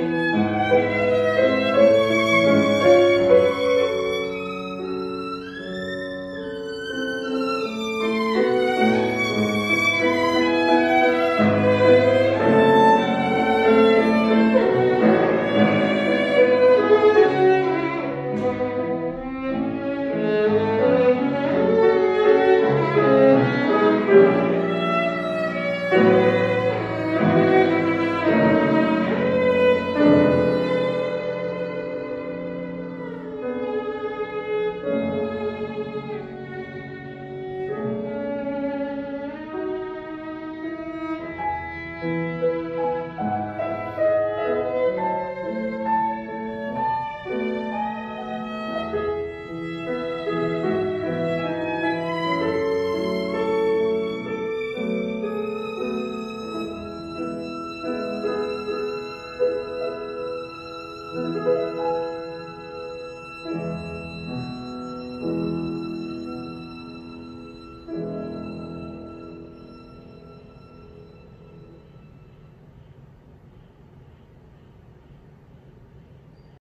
Música